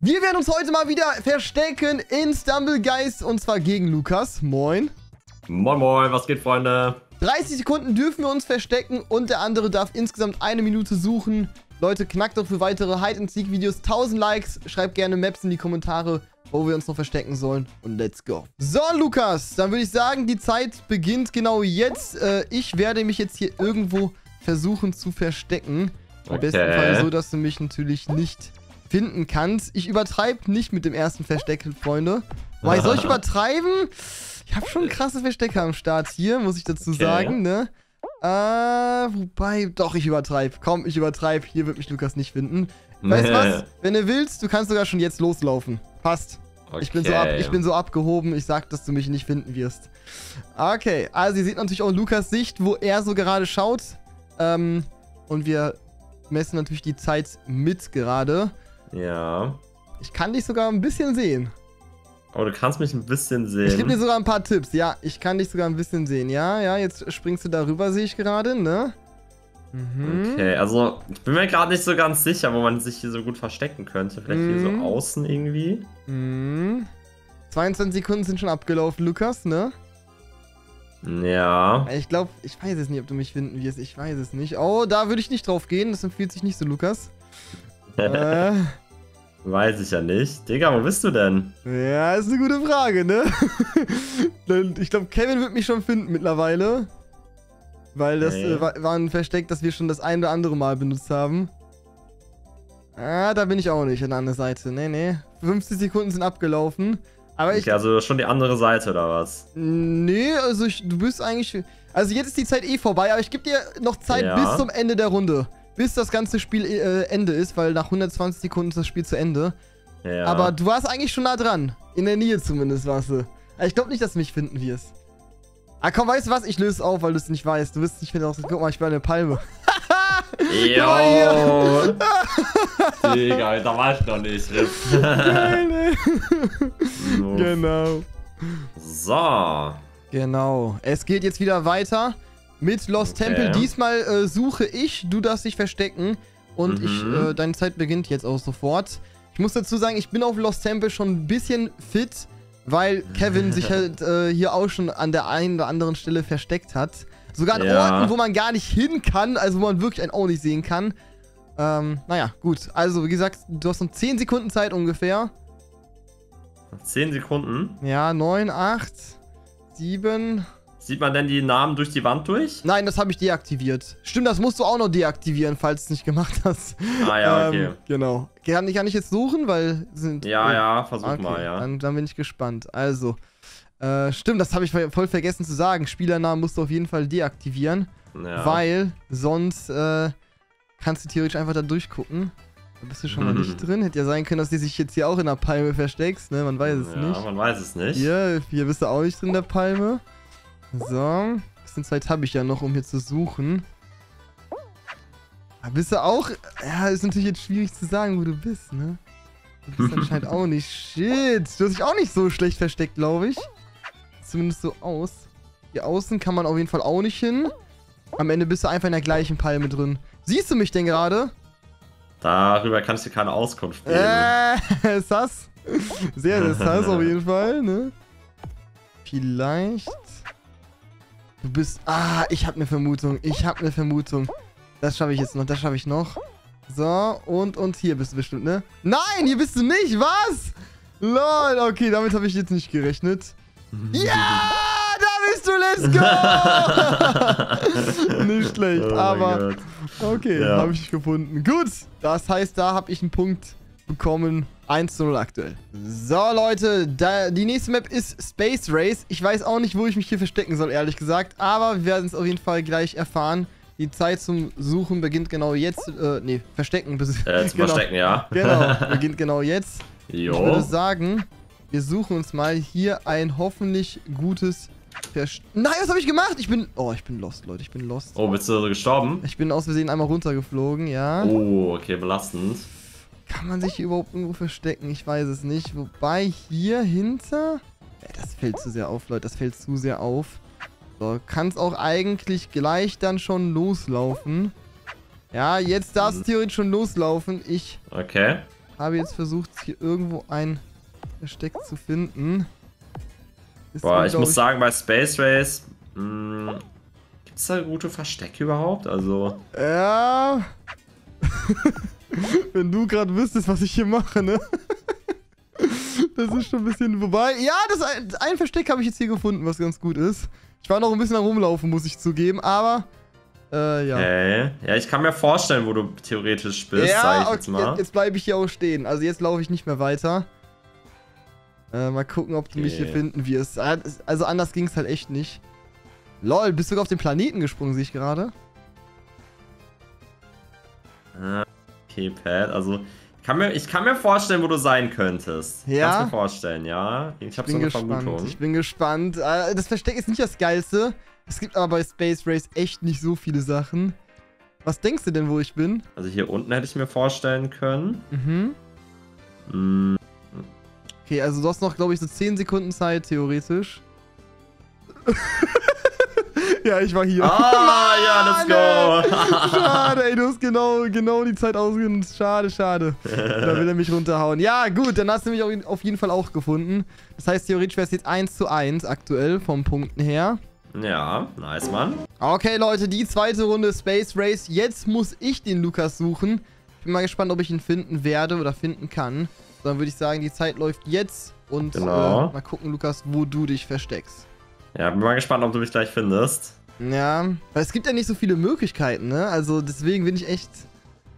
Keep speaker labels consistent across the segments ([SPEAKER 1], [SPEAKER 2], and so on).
[SPEAKER 1] Wir werden uns heute mal wieder verstecken in Stumblegeist und zwar gegen Lukas. Moin.
[SPEAKER 2] Moin Moin, was geht, Freunde?
[SPEAKER 1] 30 Sekunden dürfen wir uns verstecken und der andere darf insgesamt eine Minute suchen. Leute, knackt doch für weitere Hide-and-Seek-Videos 1000 Likes. Schreibt gerne Maps in die Kommentare, wo wir uns noch verstecken sollen. Und let's go. So, Lukas, dann würde ich sagen, die Zeit beginnt genau jetzt. Äh, ich werde mich jetzt hier irgendwo versuchen zu verstecken. Im
[SPEAKER 2] Okay.
[SPEAKER 1] besten Fall so, dass du mich natürlich nicht finden kannst. Ich übertreibe nicht mit dem ersten Verstecken, Freunde. Weil soll ich übertreiben? Ich habe schon krasse Verstecke am Start hier, muss ich dazu
[SPEAKER 2] Okay.
[SPEAKER 1] sagen, ne? Äh, wobei, doch, ich übertreibe. Komm, ich übertreibe. Hier wird mich Lukas nicht finden. Weißt du was? Wenn du willst, du kannst sogar schon jetzt loslaufen. Passt. Ich, bin so ab, ich bin so abgehoben, ich sag, dass du mich nicht finden wirst. Okay, also ihr seht natürlich auch Lukas Sicht, wo er so gerade schaut. Ähm, und wir messen natürlich die Zeit mit gerade.
[SPEAKER 2] Ja.
[SPEAKER 1] Ich kann dich sogar ein bisschen sehen.
[SPEAKER 2] Aber du kannst mich ein bisschen
[SPEAKER 1] Ich gebe dir
[SPEAKER 2] sehen.
[SPEAKER 1] sogar ein paar Tipps. Ja, ich kann dich sogar ein bisschen sehen. Ja, ja, jetzt springst du darüber, sehe ich gerade, ne? Mhm.
[SPEAKER 2] Okay, also ich bin mir gerade nicht so ganz sicher, wo man sich hier so gut verstecken könnte. Vielleicht hier
[SPEAKER 1] Mhm.
[SPEAKER 2] so außen irgendwie.
[SPEAKER 1] Mhm. 22 Sekunden sind schon abgelaufen, Lukas, ne?
[SPEAKER 2] Ja.
[SPEAKER 1] Ich glaube, ich weiß es nicht, ob du mich finden wirst. Ich weiß es nicht. Oh, da würde ich nicht drauf gehen. Das empfiehlt sich nicht so, Lukas. Äh,
[SPEAKER 2] Weiß ich ja nicht. Digga, wo bist du denn?
[SPEAKER 1] ja, ist eine gute Frage, ne? Ich glaube, Kevin wird mich schon finden mittlerweile. Weil das
[SPEAKER 2] Nee.
[SPEAKER 1] äh, war, war ein Versteck, das wir schon das ein oder andere Mal benutzt haben. Ah, da bin ich auch nicht an der anderen Seite. Nee, nee. 50 Sekunden sind abgelaufen. Aber ich
[SPEAKER 2] Okay, also schon die andere Seite oder was?
[SPEAKER 1] Nee, also ich, du bist eigentlich. Also jetzt ist die Zeit eh vorbei, aber ich gebe dir noch Zeit
[SPEAKER 2] Ja.
[SPEAKER 1] bis zum Ende der Runde. Bis das ganze Spiel äh, Ende ist, weil nach 120 Sekunden ist das Spiel zu Ende.
[SPEAKER 2] Ja.
[SPEAKER 1] Aber du warst eigentlich schon nah dran. In der Nähe zumindest warst du. Aber ich glaube nicht, dass du mich finden wirst. Ah komm, weißt du was? Ich löse es auf, weil du es nicht weißt. Du wirst nicht finden. Guck mal, ich bin eine Palme.
[SPEAKER 2] Jo. Digga, da war ich noch nicht.
[SPEAKER 1] Geil, genau.
[SPEAKER 2] So.
[SPEAKER 1] Genau. Es geht jetzt wieder weiter mit Lost
[SPEAKER 2] Okay.
[SPEAKER 1] Temple. Diesmal äh, suche ich, du darfst dich verstecken. Und
[SPEAKER 2] Mhm.
[SPEAKER 1] ich, äh, deine Zeit beginnt jetzt auch sofort. Ich muss dazu sagen, ich bin auf Lost Temple schon ein bisschen fit, weil Kevin sich halt äh, hier auch schon an der einen oder anderen Stelle versteckt hat. Sogar an
[SPEAKER 2] Ja.
[SPEAKER 1] Orten, wo man gar nicht hin kann, also wo man wirklich einen auch nicht sehen kann. Ähm, naja, gut. Also, wie gesagt, du hast noch 10 Sekunden Zeit ungefähr.
[SPEAKER 2] 10 Sekunden.
[SPEAKER 1] Ja, 9, 8, 7,
[SPEAKER 2] Sieht man denn die Namen durch die Wand durch?
[SPEAKER 1] Nein, das habe ich deaktiviert. Stimmt, das musst du auch noch deaktivieren, falls du es nicht gemacht hast.
[SPEAKER 2] Ah ja, okay.
[SPEAKER 1] Ähm, genau. Kann, kann ich jetzt suchen, weil sind.
[SPEAKER 2] Ja,
[SPEAKER 1] äh,
[SPEAKER 2] ja, versuch
[SPEAKER 1] okay,
[SPEAKER 2] mal, ja.
[SPEAKER 1] Dann, dann bin ich gespannt. Also, äh, stimmt, das habe ich voll vergessen zu sagen. Spielernamen musst du auf jeden Fall deaktivieren,
[SPEAKER 2] ja.
[SPEAKER 1] weil sonst äh, kannst du theoretisch einfach da durchgucken. Da bist du schon mal
[SPEAKER 2] Mhm.
[SPEAKER 1] nicht drin. Hätte ja sein können, dass du dich jetzt hier auch in der Palme versteckst, ne? Man weiß es
[SPEAKER 2] ja,
[SPEAKER 1] nicht.
[SPEAKER 2] man weiß es nicht.
[SPEAKER 1] Hier, hier bist du auch nicht drin in der Palme. So. Bisschen Zeit habe ich ja noch, um hier zu suchen. Aber bist du auch. Ja, ist natürlich jetzt schwierig zu sagen, wo du bist, ne? Du bist anscheinend auch nicht. Shit. Du hast dich auch nicht so schlecht versteckt, glaube ich. Zumindest so aus. Hier außen kann man auf jeden Fall auch nicht hin. Am Ende bist du einfach in der gleichen Palme drin. Siehst du mich denn gerade?
[SPEAKER 2] Darüber kann ich dir keine Auskunft geben.
[SPEAKER 1] Äh, Sass. Sehr, sehr Sass auf jeden Fall, ne? Vielleicht. Du bist. Ah, ich habe eine Vermutung. Ich habe eine Vermutung. Das schaffe ich jetzt noch. Das schaffe ich noch. So, und, und hier bist du bestimmt, ne? Nein, hier bist du nicht. Was? Lol, okay, damit habe ich jetzt nicht gerechnet. Ja, da bist du. Let's go. nicht schlecht,
[SPEAKER 2] Oh
[SPEAKER 1] aber. Okay,
[SPEAKER 2] Ja.
[SPEAKER 1] habe ich gefunden. Gut, das heißt, da habe ich einen Punkt bekommen. 1 zu 0 aktuell. So, Leute, da, die nächste Map ist Space Race. Ich weiß auch nicht, wo ich mich hier verstecken soll, ehrlich gesagt. Aber wir werden es auf jeden Fall gleich erfahren. Die Zeit zum Suchen beginnt genau jetzt. Äh, nee, Verstecken. bis-
[SPEAKER 2] Äh, zum
[SPEAKER 1] genau,
[SPEAKER 2] Verstecken, ja.
[SPEAKER 1] Genau, beginnt genau jetzt. Ich würde
[SPEAKER 2] Jo.
[SPEAKER 1] sagen, wir suchen uns mal hier ein hoffentlich gutes Versteck. Nein, was habe ich gemacht? Ich bin... Oh, ich bin lost, Leute. Ich bin lost.
[SPEAKER 2] Oh, bist du gestorben?
[SPEAKER 1] Ich bin aus Versehen einmal runtergeflogen, ja.
[SPEAKER 2] Oh, okay, belastend.
[SPEAKER 1] Kann man sich hier überhaupt irgendwo verstecken? Ich weiß es nicht. Wobei hier hinter... Das fällt zu sehr auf, Leute. Das fällt zu sehr auf. So, kann es auch eigentlich gleich dann schon loslaufen. Ja, jetzt darf es theoretisch schon loslaufen. Ich
[SPEAKER 2] Okay.
[SPEAKER 1] habe jetzt versucht, hier irgendwo ein Versteck zu finden. Ist
[SPEAKER 2] Boah, ich muss sagen, bei Space Race, gibt es da gute Verstecke überhaupt? Also,
[SPEAKER 1] Ja. Wenn du gerade wüsstest, was ich hier mache, ne? Das ist schon ein bisschen. Wobei, ja, das ein, ein Versteck habe ich jetzt hier gefunden, was ganz gut ist. Ich war noch ein bisschen am Rumlaufen, muss ich zugeben, aber. Äh, ja.
[SPEAKER 2] okay. Ja, ich kann mir vorstellen, wo du theoretisch bist, sag ich jetzt
[SPEAKER 1] okay,
[SPEAKER 2] mal.
[SPEAKER 1] jetzt, jetzt bleibe ich hier auch stehen. Also jetzt laufe ich nicht mehr weiter. Äh, mal gucken, ob du mich hier
[SPEAKER 2] Okay.
[SPEAKER 1] finden wirst. Ah, Also anders ging es halt echt nicht. Lol, bist du sogar auf den Planeten gesprungen, sehe ich gerade.
[SPEAKER 2] Ah, Okay, Pat, also ich kann, mir, ich kann mir vorstellen, wo du sein könntest.
[SPEAKER 1] Ja?
[SPEAKER 2] Kannst mir vorstellen, ja. Ich habe so
[SPEAKER 1] bin
[SPEAKER 2] eine
[SPEAKER 1] gespannt.
[SPEAKER 2] Vermutung.
[SPEAKER 1] Ich bin gespannt. Äh, Das Versteck ist nicht das geilste. Es gibt aber bei Space Race echt nicht so viele Sachen. Was denkst du denn, wo ich bin?
[SPEAKER 2] Also hier unten hätte ich mir vorstellen können.
[SPEAKER 1] Mhm.
[SPEAKER 2] Hm,
[SPEAKER 1] Okay, also du hast noch, glaube ich, so 10 Sekunden Zeit, theoretisch. ja, ich war hier.
[SPEAKER 2] Ah, ja, let's go.
[SPEAKER 1] Schade, ey, du hast genau, genau die Zeit ausgenutzt. Schade, schade. Da will er mich runterhauen. Ja, gut, dann hast du mich auf jeden Fall auch gefunden. Das heißt, theoretisch wäre es jetzt 1 zu 1 aktuell vom Punkten her.
[SPEAKER 2] ja, nice, Mann.
[SPEAKER 1] Okay, Leute, die zweite Runde Space Race. Jetzt muss ich den Lukas suchen. Ich bin mal gespannt, ob ich ihn finden werde oder finden kann. Dann würde ich sagen, die Zeit läuft jetzt. Und
[SPEAKER 2] Genau.
[SPEAKER 1] äh, mal gucken, Lukas, wo du dich versteckst.
[SPEAKER 2] Ja, bin mal gespannt, ob du mich gleich findest.
[SPEAKER 1] Ja, weil es gibt ja nicht so viele Möglichkeiten, ne? Also deswegen bin ich echt...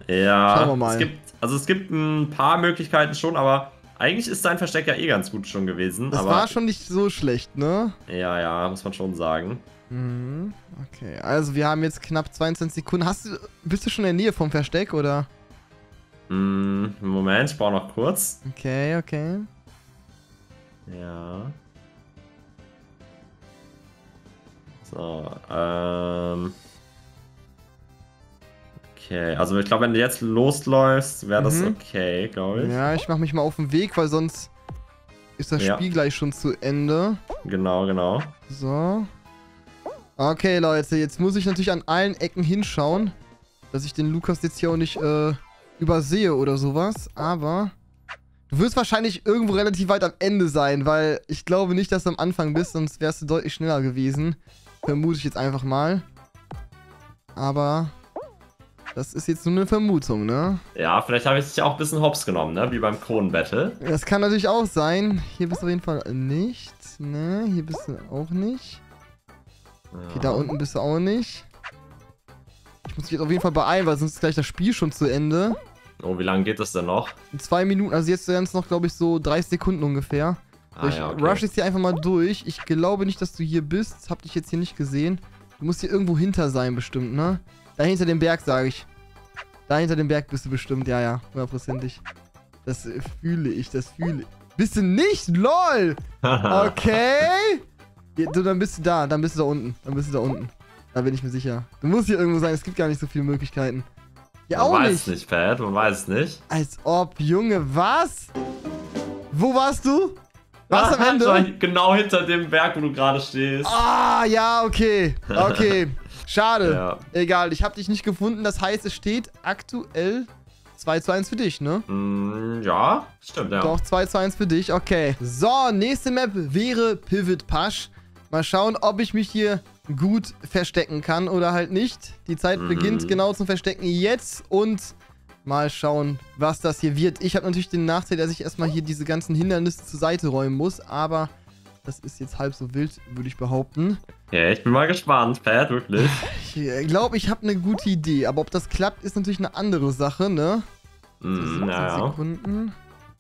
[SPEAKER 2] Ja,
[SPEAKER 1] Schauen wir mal.
[SPEAKER 2] Es gibt, also es gibt ein paar Möglichkeiten schon, aber eigentlich ist dein Versteck ja eh ganz gut schon gewesen.
[SPEAKER 1] Das war schon nicht so schlecht, ne?
[SPEAKER 2] Ja, ja, muss man schon sagen.
[SPEAKER 1] Mhm. Okay, also wir haben jetzt knapp 22 Sekunden. Hast du, bist du schon in der Nähe vom Versteck, oder?
[SPEAKER 2] Hm, Moment, ich brauche noch kurz.
[SPEAKER 1] Okay, okay.
[SPEAKER 2] Ja. So, ähm. Okay, also ich glaube, wenn du jetzt losläufst, wäre das
[SPEAKER 1] Mhm.
[SPEAKER 2] okay, glaube ich.
[SPEAKER 1] Ja, ich mache mich mal auf den Weg, weil sonst ist das
[SPEAKER 2] Ja.
[SPEAKER 1] Spiel gleich schon zu Ende.
[SPEAKER 2] Genau, genau.
[SPEAKER 1] So. Okay, Leute, jetzt muss ich natürlich an allen Ecken hinschauen, dass ich den Lukas jetzt hier auch nicht äh, übersehe oder sowas. Aber du wirst wahrscheinlich irgendwo relativ weit am Ende sein, weil ich glaube nicht, dass du am Anfang bist, sonst wärst du deutlich schneller gewesen. Vermute ich jetzt einfach mal. Aber das ist jetzt nur eine Vermutung, ne?
[SPEAKER 2] Ja, vielleicht habe ich dich auch ein bisschen hops genommen, ne? Wie beim Kronen-Battle.
[SPEAKER 1] Das kann natürlich auch sein. Hier bist du auf jeden Fall nicht. Ne, hier bist du auch nicht. Okay, da unten bist du auch nicht. Ich muss mich jetzt auf jeden Fall beeilen, weil sonst ist gleich das Spiel schon zu Ende.
[SPEAKER 2] Oh, wie lange geht das denn noch?
[SPEAKER 1] In zwei Minuten, also jetzt wären es noch, glaube ich, so 30 Sekunden ungefähr.
[SPEAKER 2] Ah,
[SPEAKER 1] ich
[SPEAKER 2] ja,
[SPEAKER 1] rush jetzt hier einfach mal durch. Ich glaube nicht, dass du hier bist. Hab dich jetzt hier nicht gesehen. Du musst hier irgendwo hinter sein, bestimmt, ne? Da hinter dem Berg, sage ich. Da hinter dem Berg bist du bestimmt, ja, ja. Hundertprozentig. Das äh, fühle ich, das fühle ich. Bist du nicht? LOL! Okay. Ja, du, dann bist du da, dann bist du da unten. Dann bist du da unten. Da bin ich mir sicher. Du musst hier irgendwo sein, es gibt gar nicht so viele Möglichkeiten. Ja,
[SPEAKER 2] man
[SPEAKER 1] auch
[SPEAKER 2] weiß
[SPEAKER 1] nicht.
[SPEAKER 2] nicht, Pat, man weiß es nicht.
[SPEAKER 1] Als ob, Junge, was? Wo warst du? Was am Ende?
[SPEAKER 2] genau hinter dem Berg, wo du gerade stehst.
[SPEAKER 1] Ah, ja, okay. Okay. Schade.
[SPEAKER 2] Ja.
[SPEAKER 1] Egal, ich habe dich nicht gefunden. Das heißt, es steht aktuell 2 zu 1 für dich, ne?
[SPEAKER 2] Mm, ja, stimmt, ja.
[SPEAKER 1] Doch, 2 zu 1 für dich. Okay. So, nächste Map wäre Pivot Pasch. Mal schauen, ob ich mich hier gut verstecken kann oder halt nicht. Die Zeit
[SPEAKER 2] Mhm.
[SPEAKER 1] beginnt genau zum Verstecken jetzt und mal schauen, was das hier wird. Ich habe natürlich den Nachteil, dass ich erstmal hier diese ganzen Hindernisse zur Seite räumen muss, aber das ist jetzt halb so wild, würde ich behaupten.
[SPEAKER 2] Ja, ich bin mal gespannt, Pat, wirklich.
[SPEAKER 1] Ich glaube, ich habe eine gute Idee, aber ob das klappt, ist natürlich eine andere Sache, ne? So,
[SPEAKER 2] Mm,
[SPEAKER 1] 17
[SPEAKER 2] naja.
[SPEAKER 1] Sekunden.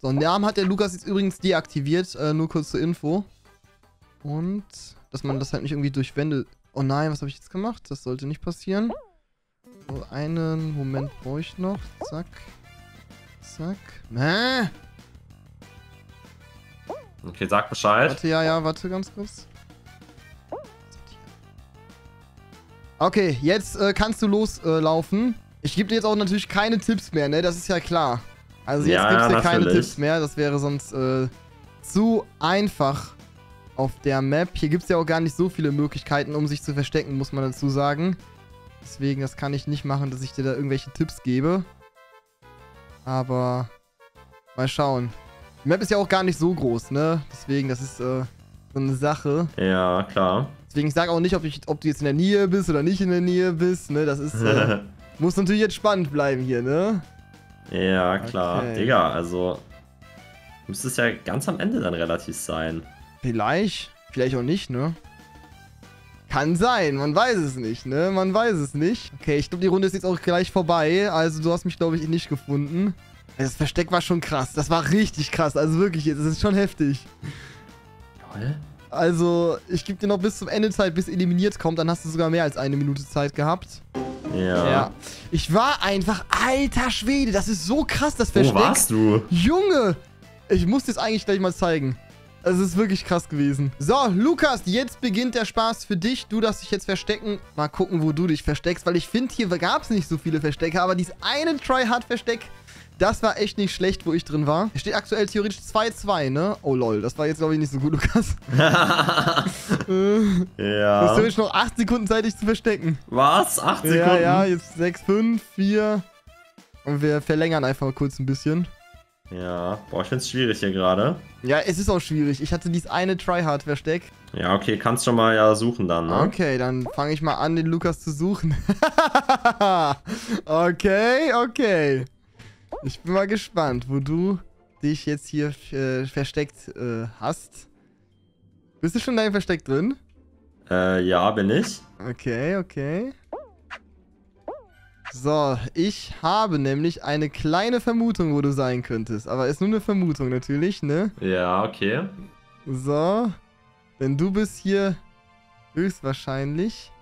[SPEAKER 1] So, Namen hat der Lukas jetzt übrigens deaktiviert, äh, nur kurz zur Info. Und, dass man das halt nicht irgendwie durch Wände... Oh nein, was habe ich jetzt gemacht? Das sollte nicht passieren. So, einen Moment brauche ich noch. Zack. Zack. Äh,
[SPEAKER 2] Okay, sag Bescheid.
[SPEAKER 1] warte, ja, ja, warte ganz kurz. Okay, jetzt äh, kannst du loslaufen. Äh, ich gebe dir jetzt auch natürlich keine Tipps mehr, ne? Das ist ja klar. Also jetzt
[SPEAKER 2] Ja,
[SPEAKER 1] gibt's dir keine. Tipps mehr. Das wäre sonst äh, zu einfach auf der Map. Hier gibt es ja auch gar nicht so viele Möglichkeiten, um sich zu verstecken, muss man dazu sagen. Deswegen, das kann ich nicht machen, dass ich dir da irgendwelche Tipps gebe. Aber Mal schauen. Die Map ist ja auch gar nicht so groß, ne? Deswegen, das ist äh, so eine Sache.
[SPEAKER 2] Ja, klar.
[SPEAKER 1] Deswegen, ich sage auch nicht, ob, ich, ob du jetzt in der Nähe bist oder nicht in der Nähe bist, ne? Das ist, äh, muss natürlich jetzt spannend bleiben hier, ne?
[SPEAKER 2] ja, klar.
[SPEAKER 1] Okay.
[SPEAKER 2] Digga, also. Müsste es ja ganz am Ende dann relativ sein.
[SPEAKER 1] Vielleicht, vielleicht auch nicht, ne? Kann sein, man weiß es nicht, ne? Man weiß es nicht. Okay, ich glaube, die Runde ist jetzt auch gleich vorbei. Also, du hast mich, glaube ich, nicht gefunden. Das Versteck war schon krass. Das war richtig krass. Also wirklich. Das ist schon heftig.
[SPEAKER 2] Toll.
[SPEAKER 1] Also, ich gebe dir noch bis zum Ende Zeit, bis eliminiert kommt. Dann hast du sogar mehr als eine Minute Zeit gehabt.
[SPEAKER 2] Ja.
[SPEAKER 1] Ja. Ich war einfach, alter Schwede, das ist so krass, das
[SPEAKER 2] Wo
[SPEAKER 1] Versteck.
[SPEAKER 2] warst du?
[SPEAKER 1] Junge! Ich muss dir das eigentlich gleich mal zeigen. Es ist wirklich krass gewesen. So, Lukas, jetzt beginnt der Spaß für dich. Du darfst dich jetzt verstecken. Mal gucken, wo du dich versteckst, weil ich finde, hier gab es nicht so viele Verstecke, aber dieses eine Tryhard-Versteck, das war echt nicht schlecht, wo ich drin war. Es steht aktuell theoretisch 2-2, ne? Oh lol, das war jetzt, glaube ich, nicht so gut, Lukas. äh, Du
[SPEAKER 2] ja.
[SPEAKER 1] hast theoretisch noch 8 Sekunden Zeit, dich zu verstecken.
[SPEAKER 2] Was? Acht Sekunden?
[SPEAKER 1] Ja, ja, jetzt 6, 5, 4. Und wir verlängern einfach mal kurz ein bisschen.
[SPEAKER 2] Ja. Boah, ich find's schwierig hier gerade.
[SPEAKER 1] Ja, es ist auch schwierig. Ich hatte dieses eine Tryhard-Versteck.
[SPEAKER 2] Ja, okay, kannst schon mal ja suchen dann, ne?
[SPEAKER 1] Okay, dann fange ich mal an, den Lukas zu suchen. okay, okay. Ich bin mal gespannt, wo du dich jetzt hier äh, versteckt äh, hast. Bist du schon in deinem Versteck drin?
[SPEAKER 2] Äh, ja, bin ich.
[SPEAKER 1] Okay, okay. So, ich habe nämlich eine kleine Vermutung, wo du sein könntest. Aber ist nur eine Vermutung natürlich, ne?
[SPEAKER 2] Ja, okay.
[SPEAKER 1] So. Denn du bist hier höchstwahrscheinlich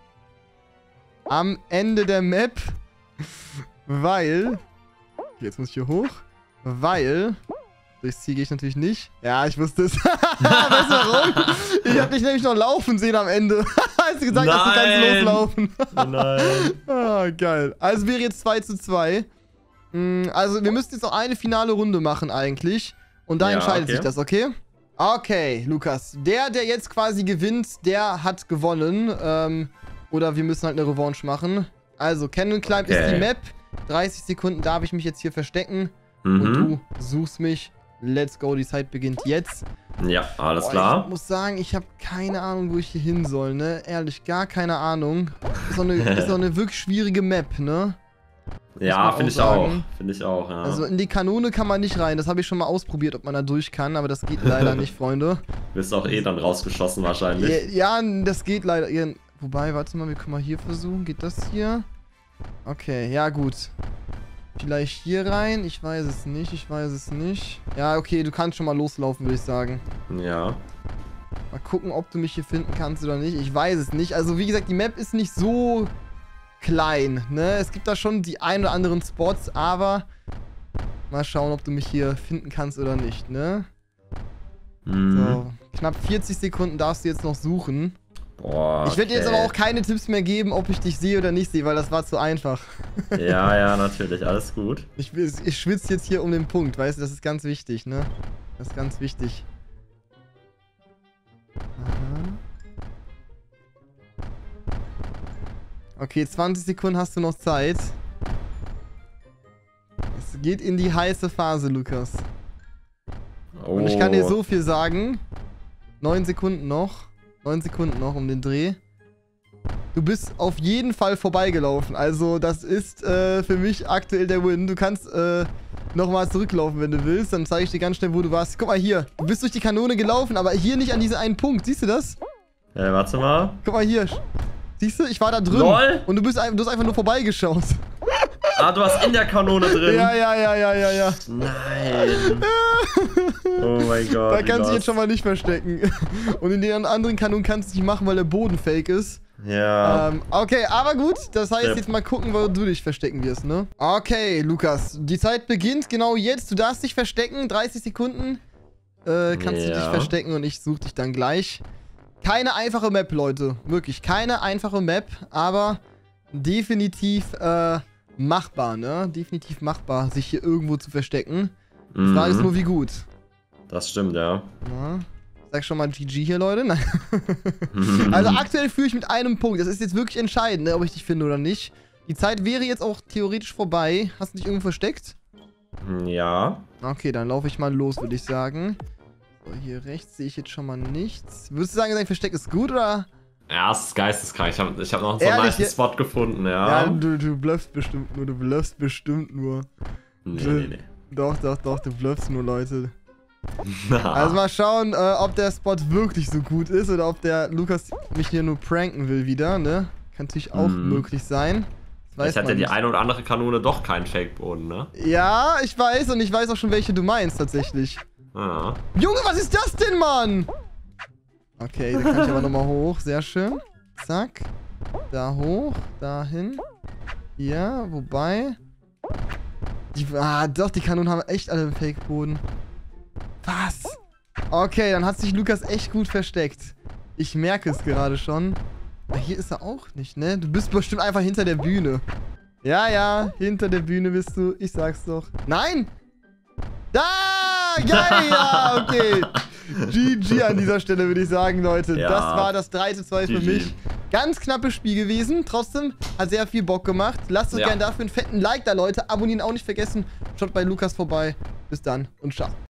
[SPEAKER 1] am Ende der Map, weil... Jetzt muss ich hier hoch. Weil... Durchs Ziel gehe ich natürlich nicht. Ja, ich wusste es. weißt du warum? Ich habe dich nämlich noch laufen sehen am Ende. Hast du gesagt, hast, du kannst
[SPEAKER 2] Nein.
[SPEAKER 1] loslaufen.
[SPEAKER 2] Nein.
[SPEAKER 1] Ah, geil. Also wäre jetzt 2 zu 2. Mm, Also wir müssten jetzt noch eine finale Runde machen eigentlich. Und da
[SPEAKER 2] Ja,
[SPEAKER 1] entscheidet
[SPEAKER 2] okay.
[SPEAKER 1] sich das, okay? Okay, Lukas. Der, der jetzt quasi gewinnt, der hat gewonnen. Ähm, oder wir müssen halt eine Revanche machen. Also, Cannon Climb ist
[SPEAKER 2] Okay.
[SPEAKER 1] die Map. 30 Sekunden darf ich mich jetzt hier verstecken. Und
[SPEAKER 2] Mhm.
[SPEAKER 1] du suchst mich. Let's go, die Zeit beginnt jetzt.
[SPEAKER 2] Ja, alles
[SPEAKER 1] Boah,
[SPEAKER 2] klar.
[SPEAKER 1] Ich muss sagen, ich habe keine Ahnung, wo ich hier hin soll, ne? Ehrlich, gar keine Ahnung. Ist auch eine, ist auch eine wirklich schwierige Map, ne?
[SPEAKER 2] Ja, finde ich auch. Finde ich auch, ja.
[SPEAKER 1] Also in die Kanone kann man nicht rein. Das habe ich schon mal ausprobiert, ob man da durch kann, aber das geht leider nicht, Freunde.
[SPEAKER 2] Bist auch eh dann rausgeschossen wahrscheinlich.
[SPEAKER 1] Ja, ja, das geht leider. Wobei, warte mal, wir können mal hier versuchen. Geht das hier? Okay, ja gut. Vielleicht hier rein? Ich weiß es nicht, ich weiß es nicht. Ja, okay, du kannst schon mal loslaufen, würde ich sagen.
[SPEAKER 2] Ja.
[SPEAKER 1] Mal gucken, ob du mich hier finden kannst oder nicht. Ich weiß es nicht. Also, wie gesagt, die Map ist nicht so klein, ne? Es gibt da schon die ein oder anderen Spots, aber mal schauen, ob du mich hier finden kannst oder nicht, ne?
[SPEAKER 2] Mhm.
[SPEAKER 1] So, knapp 40 Sekunden darfst du jetzt noch suchen.
[SPEAKER 2] Boah.
[SPEAKER 1] Ich werde dir jetzt
[SPEAKER 2] okay.
[SPEAKER 1] aber auch keine Tipps mehr geben, ob ich dich sehe oder nicht sehe, weil das war zu einfach.
[SPEAKER 2] Ja, ja, natürlich. Alles gut.
[SPEAKER 1] Ich, ich schwitze jetzt hier um den Punkt, weißt du? Das ist ganz wichtig, ne? Das ist ganz wichtig. Aha. Okay, 20 Sekunden hast du noch Zeit. Es geht in die heiße Phase, Lukas.
[SPEAKER 2] Oh.
[SPEAKER 1] Und ich kann dir so viel sagen. 9 Sekunden noch. 9 Sekunden noch um den Dreh. Du bist auf jeden Fall vorbeigelaufen. Also, das ist äh, für mich aktuell der Win. Du kannst äh, nochmal zurücklaufen, wenn du willst. Dann zeige ich dir ganz schnell, wo du warst. Guck mal hier. Du bist durch die Kanone gelaufen, aber hier nicht an diesen einen Punkt. Siehst du das?
[SPEAKER 2] Äh, warte mal.
[SPEAKER 1] Guck mal hier. Siehst du? Ich war da drin.
[SPEAKER 2] Lol.
[SPEAKER 1] Und du bist du hast einfach nur vorbeigeschaut.
[SPEAKER 2] Ah, du hast in der Kanone drin.
[SPEAKER 1] Ja, ja, ja, ja, ja, ja.
[SPEAKER 2] Nein. Oh mein Gott.
[SPEAKER 1] Da kannst du jetzt schon mal nicht verstecken. Und in den anderen Kanonen kannst du nicht machen, weil der Boden fake ist.
[SPEAKER 2] Ja.
[SPEAKER 1] Ähm, okay, aber gut. Das heißt, jetzt mal gucken, wo du dich verstecken wirst, ne? Okay, Lukas. Die Zeit beginnt genau jetzt. Du darfst dich verstecken. 30 Sekunden äh, kannst du
[SPEAKER 2] Ja.
[SPEAKER 1] dich verstecken und ich suche dich dann gleich. Keine einfache Map, Leute. Wirklich, keine einfache Map, aber definitiv äh, machbar, ne? Definitiv machbar, sich hier irgendwo zu verstecken. Die Frage ist
[SPEAKER 2] Mhm.
[SPEAKER 1] nur, wie gut.
[SPEAKER 2] Das stimmt, ja.
[SPEAKER 1] Na, sag schon mal GG hier, Leute. Nein. Also aktuell führe ich mit einem Punkt. Das ist jetzt wirklich entscheidend, ne, ob ich dich finde oder nicht. Die Zeit wäre jetzt auch theoretisch vorbei. Hast du dich irgendwo versteckt?
[SPEAKER 2] Ja.
[SPEAKER 1] Okay, dann laufe ich mal los, würde ich sagen. So, hier rechts sehe ich jetzt schon mal nichts. Würdest du sagen, dein Versteck ist gut, oder?
[SPEAKER 2] Ja, es ist geisteskrank. Ich habe ich hab noch so einen
[SPEAKER 1] ja-
[SPEAKER 2] Spot gefunden,
[SPEAKER 1] Ja,
[SPEAKER 2] ja.
[SPEAKER 1] du, du bluffst bestimmt nur, du bluffst bestimmt nur.
[SPEAKER 2] nee, nee, nee.
[SPEAKER 1] Doch, doch, doch, du bluffst nur, Leute.
[SPEAKER 2] Na.
[SPEAKER 1] Also mal schauen, äh, ob der Spot wirklich so gut ist oder ob der Lukas mich hier nur pranken will wieder, ne? Kann natürlich auch
[SPEAKER 2] Mhm.
[SPEAKER 1] möglich sein. Das weiß
[SPEAKER 2] Vielleicht hat ja die eine oder andere Kanone doch keinen Fake-Boden, ne?
[SPEAKER 1] Ja, ich weiß und ich weiß auch schon, welche du meinst tatsächlich.
[SPEAKER 2] Ja.
[SPEAKER 1] Junge, was ist das denn, Mann? Okay, da kann ich aber nochmal hoch. Sehr schön. Zack. Da hoch. Dahin. Ja, wobei. Die, ah, doch, die Kanonen haben echt alle einen Fake-Boden. Was? Okay, dann hat sich Lukas echt gut versteckt. Ich merke es gerade schon. Aber hier ist er auch nicht, ne? Du bist bestimmt einfach hinter der Bühne. Ja, ja, hinter der Bühne bist du. Ich sag's doch. Nein! Da! Ja, ja, okay. GG an dieser Stelle, würde ich sagen, Leute.
[SPEAKER 2] Ja.
[SPEAKER 1] Das war das 3 zu 2 für mich. Ganz knappes Spiel gewesen. Trotzdem hat sehr viel Bock gemacht. Lasst uns
[SPEAKER 2] Ja.
[SPEAKER 1] gerne dafür einen fetten Like da, Leute. Abonnieren auch nicht vergessen. Schaut bei Lukas vorbei. Bis dann und ciao.